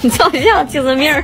你照相想精神病儿？